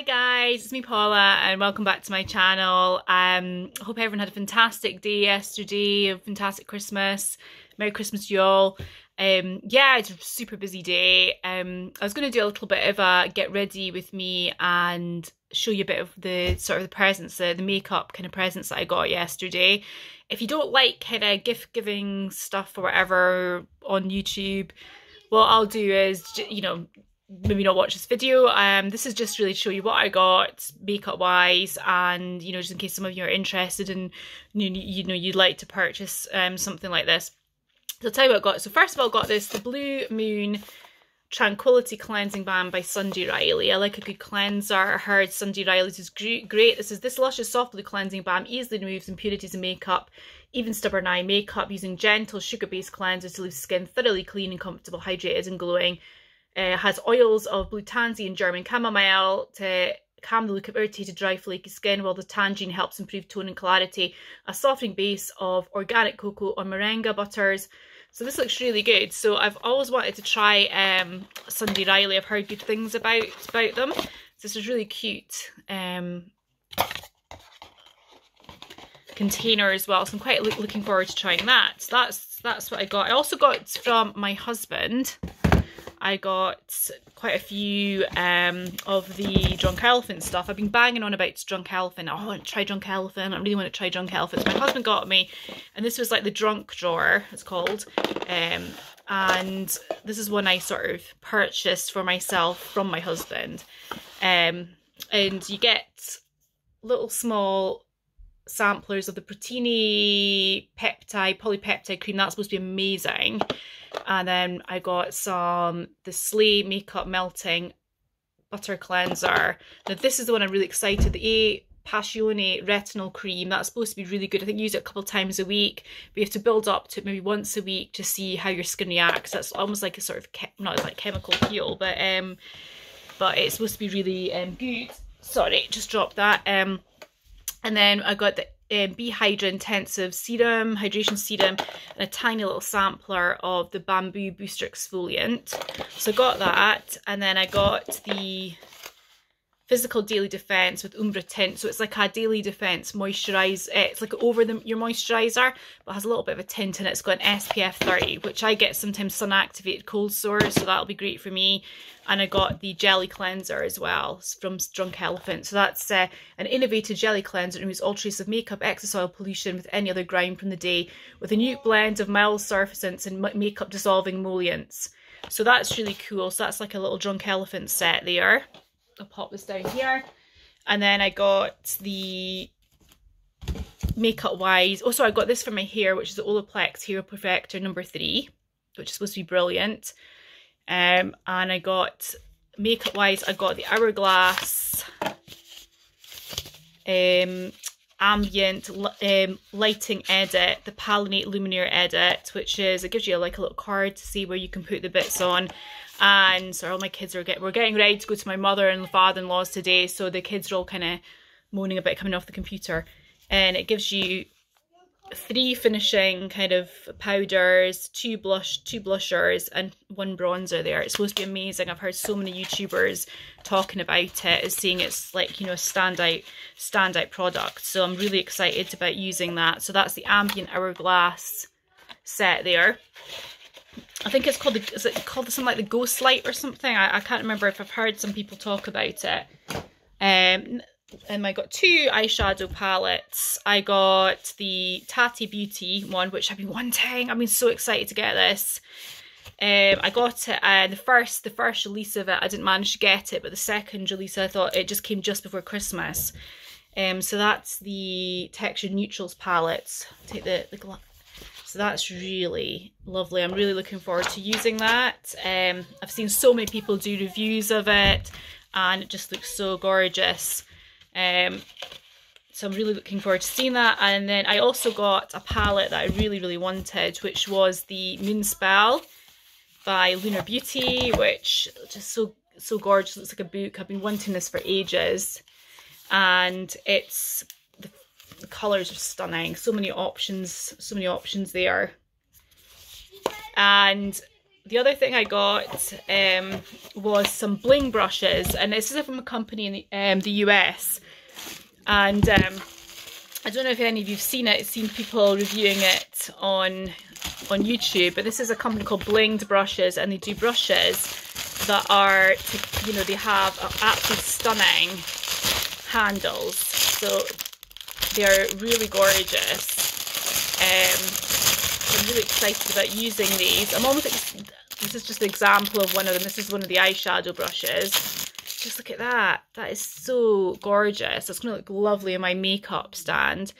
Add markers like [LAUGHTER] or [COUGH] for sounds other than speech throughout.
Hi guys, it's me Paula and welcome back to my channel. Um, hope everyone had a fantastic day yesterday, a fantastic Christmas. Merry Christmas to you all. Um, yeah, it's a super busy day. Um, I was going to do a little bit of a get ready with me and show you a bit of the sort of the presents, the, the makeup kind of presents that I got yesterday. If you don't like kind of gift giving stuff or whatever on YouTube, what I'll do is, you know, maybe not watch this video. Um, this is just really to show you what I got makeup wise, and you know, just in case some of you are interested and you, you know you'd like to purchase um something like this. So I'll tell you what I got. So first of all, I got this the Blue Moon Tranquility Cleansing Balm by Sunday Riley. I like a good cleanser. I heard Sunday Riley's is great. This is this luscious soft blue cleansing balm easily removes impurities in makeup, even stubborn eye makeup, using gentle sugar-based cleansers to leave skin thoroughly clean and comfortable, hydrated and glowing. Uh, has oils of blue tansy and German chamomile to calm the look of irritated, dry, flaky skin, while the tangerine helps improve tone and clarity. A softening base of organic cocoa or moringa butters. So this looks really good. So I've always wanted to try um, Sunday Riley. I've heard good things about about them. So this is really cute. Um, container as well so I'm quite looking forward to trying that so that's that's what I got I also got from my husband I got quite a few um, of the Drunk Elephant stuff. I've been banging on about Drunk Elephant. Oh, I want to try Drunk Elephant. I really want to try Drunk Elephant. So my husband got me, and this was like the drunk drawer, it's called. Um, and this is one I sort of purchased for myself from my husband. Um, and you get little small samplers of the Protini peptide, polypeptide cream. That's supposed to be amazing. And then I got some the Slaai Makeup Melting Butter Cleanser. Now this is the one I'm really excited. The A Passione Retinol Cream. That's supposed to be really good. I think use it a couple times a week. But you have to build up to maybe once a week to see how your skin reacts. That's almost like a sort of, not like chemical peel, but um, but it's supposed to be really um, good. Sorry, just dropped that. Um, and then I got the um, B Hydra Intensive Serum, Hydration Serum, and a tiny little sampler of the Bamboo Booster Exfoliant. So I got that, and then I got the Physical Daily Defense with Umbra Tint. So it's like a daily defense moisturize. Eh, it's like over the, your moisturizer, but has a little bit of a tint in it. It's got an SPF 30, which I get sometimes sun activated cold sores, so that'll be great for me. And I got the jelly cleanser as well from Drunk Elephant. So that's uh, an innovative jelly cleanser that removes all traces of makeup, excess oil, pollution with any other grime from the day, with a new blend of mild surfactants and makeup dissolving emollients. So that's really cool. So that's like a little Drunk Elephant set there. I'll pop this down here. And then I got the makeup wise. Also, I got this for my hair, which is the Olaplex Hair Perfector number three, which is supposed to be brilliant. Um, and I got makeup wise, I got the Hourglass um, ambient um, lighting edit, the Palinate Luminaire edit, which is, it gives you like a little card to see where you can put the bits on. And so all my kids are we're getting ready to go to my mother and father-in-law's today so the kids are all kind of moaning about coming off the computer. And it gives you three finishing kind of powders two blush two blushers and one bronzer there. It's supposed to be amazing. I've heard so many youtubers talking about it as saying it's like you know a standout standout product. So i'm really excited about using that. So that's the ambient hourglass set there. I think it's called the, is it called something like the Ghost Light or something? I, I can't remember if I've heard some people talk about it. Um, and I got two eyeshadow palettes. I got the Tati Beauty one, which I've been wanting. I've been so excited to get this. Um, I got it, uh, the first the first release of it, I didn't manage to get it, but the second release, I thought it just came just before Christmas. Um, so that's the Texture Neutrals palettes. Take the, the so that's really lovely. I'm really looking forward to using that. Um, I've seen so many people do reviews of it and it just looks so gorgeous. Um, so I'm really looking forward to seeing that. And then I also got a palette that I really, really wanted, which was the Moonspell by Lunar Beauty, which just so so gorgeous. Looks like a book. I've been wanting this for ages. And it's the colours are stunning. So many options, so many options there. And the other thing I got um, was some bling brushes, and this is from a company in the, um, the US. And um, I don't know if any of you've seen it, seen people reviewing it on on YouTube, but this is a company called Blinged Brushes, and they do brushes that are, you know, they have absolutely stunning handles. So they're really gorgeous. Um, I'm really excited about using these. I'm almost, this is just an example of one of them. This is one of the eyeshadow brushes. Just look at that. That is so gorgeous. It's going to look lovely in my makeup stand.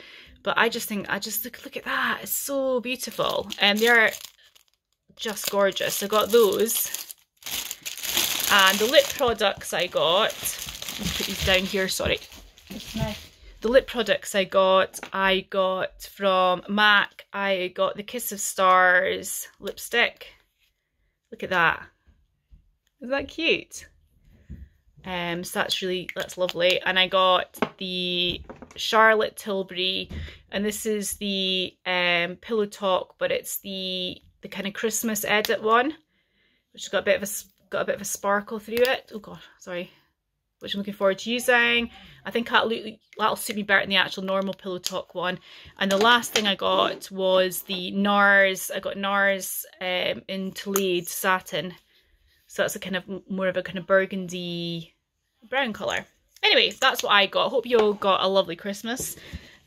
But I just think, I just look, look at that. It's so beautiful. And they're just gorgeous. I got those. And the lip products I got, put these down here, sorry. The lip products I got, I got from MAC. I got the Kiss of Stars lipstick. Look at that. Isn't that cute? Um, so that's really, that's lovely. And I got the Charlotte Tilbury, and this is the um, Pillow Talk, but it's the the kind of Christmas edit one, which has got a bit of a got a bit of a sparkle through it. Oh god, sorry. Which I'm looking forward to using. I think that'll, that'll suit me better than the actual normal Pillow Talk one. And the last thing I got was the NARS. I got NARS um, in satin. So that's a kind of more of a kind of burgundy brown colour. Anyway, that's what I got. Hope you all got a lovely Christmas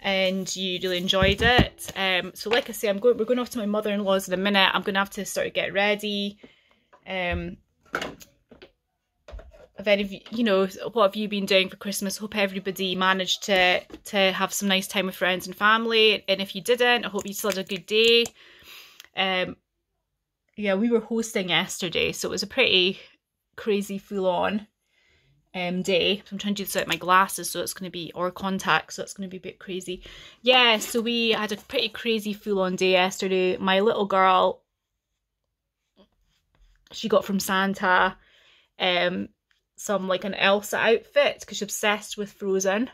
and you really enjoyed it. Um, so like I say, I'm going. We're going off to my mother-in-law's in a minute. I'm going to have to sort of get ready. Um, if any of you, you know, what have you been doing for Christmas? Hope everybody managed to to have some nice time with friends and family. And if you didn't, I hope you still had a good day. Um, yeah, we were hosting yesterday, so it was a pretty crazy full on um, day. So I'm trying to do this without my glasses, so it's going to be, or contacts, so it's going to be a bit crazy. Yeah, so we had a pretty crazy full-on day yesterday. My little girl, she got from Santa um, some, like, an Elsa outfit, because she's obsessed with Frozen.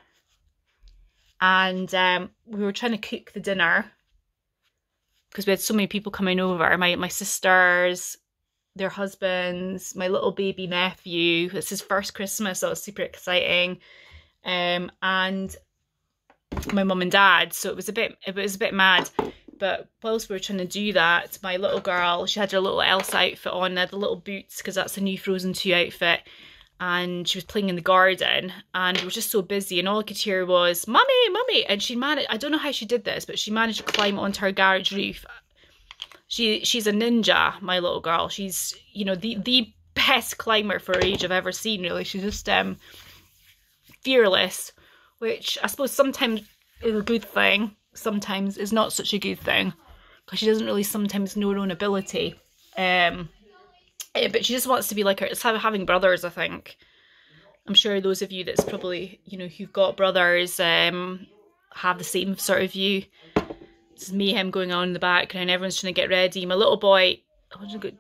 And um, we were trying to cook the dinner, because we had so many people coming over. My, my sisters, their husbands, my little baby nephew. It's his first Christmas, so it was super exciting. Um, and my mum and dad. So it was a bit it was a bit mad. But whilst we were trying to do that, my little girl, she had her little Elsa outfit on, had the little boots because that's a new Frozen 2 outfit. And she was playing in the garden and we were just so busy and all I could hear was, Mummy, Mummy. And she managed, I don't know how she did this, but she managed to climb onto her garage roof she she's a ninja, my little girl. She's you know the the best climber for her age I've ever seen. Really, she's just um fearless, which I suppose sometimes is a good thing. Sometimes is not such a good thing because she doesn't really sometimes know her own ability. Um, but she just wants to be like her. It's having brothers, I think. I'm sure those of you that's probably you know who've got brothers um have the same sort of view. This is him going on in the background. Everyone's trying to get ready. My little boy, I'm going to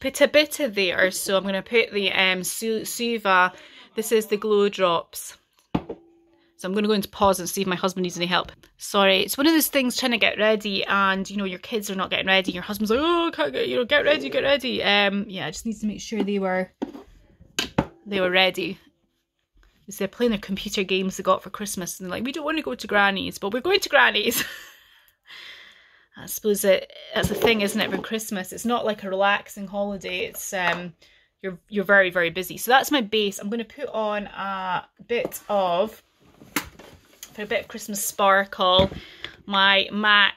put a bit of there. So I'm going to put the um, Su Suva. This is the Glow Drops. So I'm going to go into pause and see if my husband needs any help. Sorry, it's one of those things trying to get ready and, you know, your kids are not getting ready. Your husband's like, oh, can't get, you know, get ready, get ready. Um, yeah, I just need to make sure they were, they were ready. They're playing their computer games they got for Christmas and they're like, we don't want to go to Granny's, but we're going to Granny's. [LAUGHS] I suppose it, that's the thing, isn't it, with Christmas? It's not like a relaxing holiday. It's um, you're you're very very busy. So that's my base. I'm going to put on a bit of for a bit of Christmas sparkle. My MAC.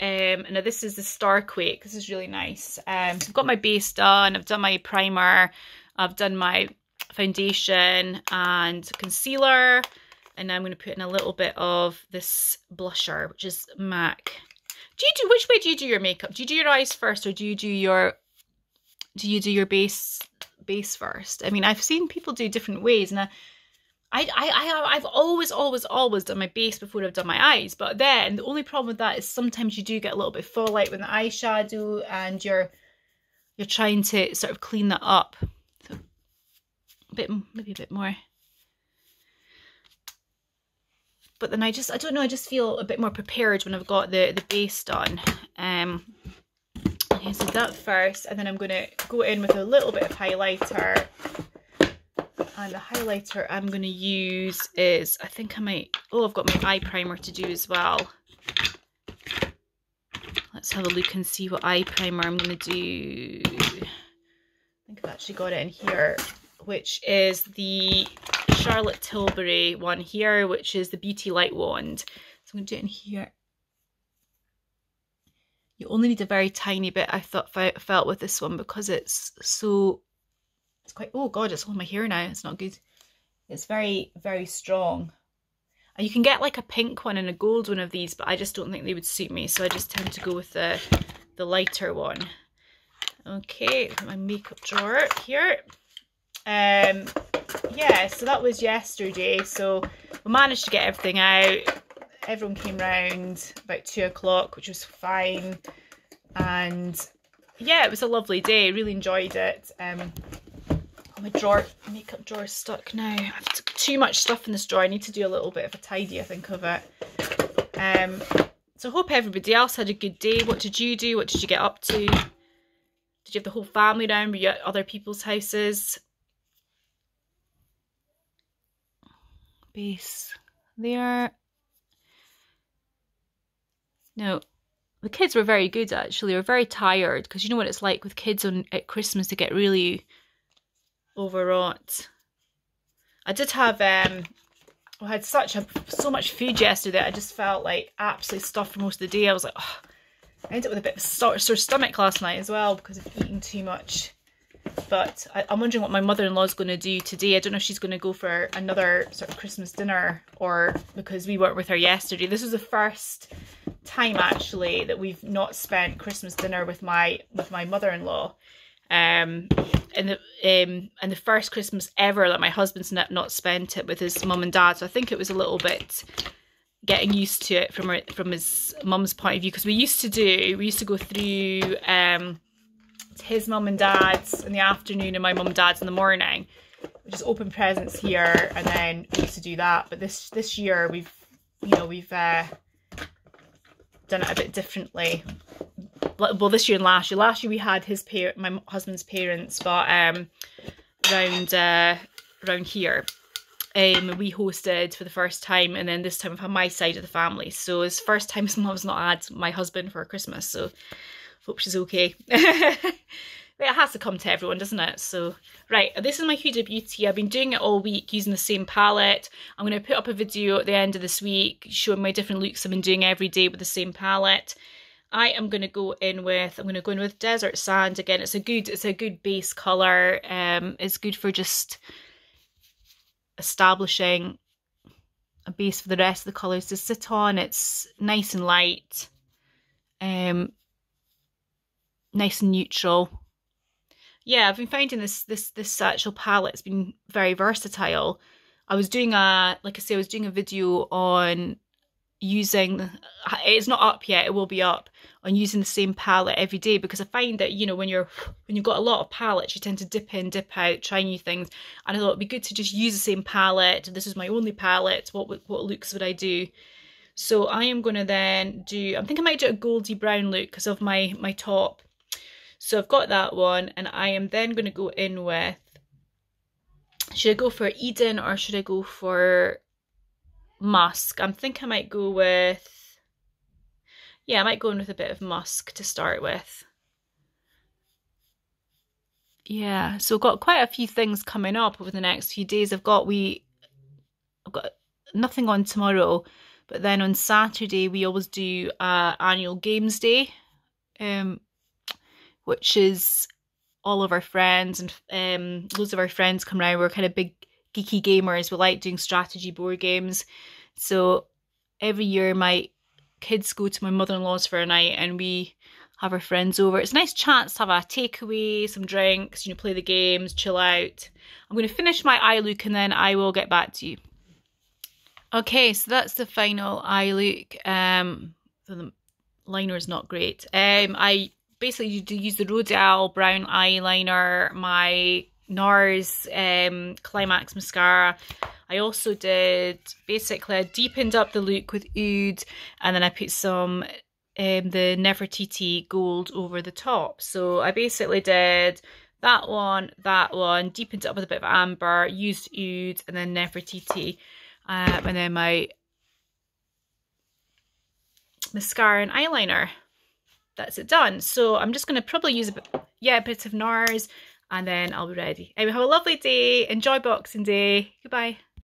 Um, now this is the Starquake. This is really nice. Um, so I've got my base done. I've done my primer. I've done my foundation and concealer. And now I'm going to put in a little bit of this blusher, which is MAC do you do which way do you do your makeup? Do you do your eyes first or do you do your do you do your base base first? I mean, I've seen people do different ways and I I, I, I've always, always, always done my base before I've done my eyes. But then the only problem with that is sometimes you do get a little bit of fallout with the eyeshadow and you're you're trying to sort of clean that up. So a bit, maybe a bit more. but then I just, I don't know, I just feel a bit more prepared when I've got the, the base done. Um, Okay, so that first, and then I'm going to go in with a little bit of highlighter. And the highlighter I'm going to use is, I think I might, oh, I've got my eye primer to do as well. Let's have a look and see what eye primer I'm going to do. I think I've actually got it in here, which is the Charlotte Tilbury one here, which is the Beauty Light Wand. So I'm going to do it in here. You only need a very tiny bit, I thought felt with this one because it's so, it's quite, oh God, it's on my hair now. It's not good. It's very, very strong. And you can get like a pink one and a gold one of these, but I just don't think they would suit me. So I just tend to go with the, the lighter one. Okay, my makeup drawer here. Um, yeah, so that was yesterday. So we managed to get everything out. Everyone came round about two o'clock, which was fine. And yeah, it was a lovely day. Really enjoyed it. Um, my drawer, makeup drawer is stuck now. I've too much stuff in this drawer. I need to do a little bit of a tidy, I think, of it. Um, so I hope everybody else had a good day. What did you do? What did you get up to? Did you have the whole family down? Were you at other people's houses? Base there. No, the kids were very good actually. They were very tired because you know what it's like with kids on at Christmas to get really overwrought. I did have um I had such a so much food yesterday I just felt like absolutely stuffed for most of the day. I was like, oh, I ended up with a bit of a sore, sore stomach last night as well because of eating too much. But I, am wondering what my mother-in-law is going to do today. I don't know if she's going to go for another sort of Christmas dinner or because we weren't with her yesterday. This was the first time actually that we've not spent Christmas dinner with my with my mother-in-law um, and the um, and the first Christmas ever that my husband's not, not spent it with his mum and dad. So I think it was a little bit getting used to it from from his mum's point of view because we used to do we used to go through um, his mum and dad's in the afternoon and my mum and dad's in the morning. We just open presents here and then we used to do that. But this this year we've you know we've uh, done it a bit differently well this year and last year last year we had his par my husband's parents but um around uh around here um we hosted for the first time and then this time i've had my side of the family so it's first time his mum's not had my husband for christmas so hope she's okay [LAUGHS] it has to come to everyone, doesn't it? So, right, this is my Huda Beauty. I've been doing it all week using the same palette. I'm going to put up a video at the end of this week showing my different looks I've been doing every day with the same palette. I am going to go in with, I'm going to go in with Desert Sand again. It's a good, it's a good base colour. Um, it's good for just establishing a base for the rest of the colours to sit on. It's nice and light, um, nice and neutral. Yeah, I've been finding this this this satchel palette's been very versatile. I was doing a, like I say, I was doing a video on using it's not up yet it will be up on using the same palette every day because i find that you know when you're when you've got a lot of palettes you tend to dip in dip out try new things. And i thought it'd be good to just use the same palette this is my only palette what what looks would i do? So i am going to then do i think i might do a goldy brown look because of my my top. So i've got that one and i am then going to go in with should i go for eden or should i go for musk. I'm think I might go with, yeah, I might go in with a bit of musk to start with. Yeah, so I've got quite a few things coming up over the next few days. I've got we, I've got nothing on tomorrow, but then on Saturday we always do uh, annual games day, um, which is all of our friends and um, loads of our friends come around. We're kind of big geeky gamers. We like doing strategy board games. So every year my kids go to my mother-in-law's for a night and we have our friends over. It's a nice chance to have a takeaway, some drinks, you know, play the games, chill out. I'm going to finish my eye look and then I will get back to you. Okay, so that's the final eye look. Um, the liner is not great. Um, I basically use the Rodale brown eyeliner, my NARS um, Climax mascara. I also did, basically I deepened up the look with Oud and then I put some um, the Nefertiti gold over the top. So I basically did that one, that one, deepened it up with a bit of amber, used oud, and then Nefertiti. Um, and then my mascara and eyeliner. That's it done. So I'm just going to probably use a bit, yeah, a bit of NARS and then I'll be ready. Anyway, have a lovely day. Enjoy Boxing Day. Goodbye.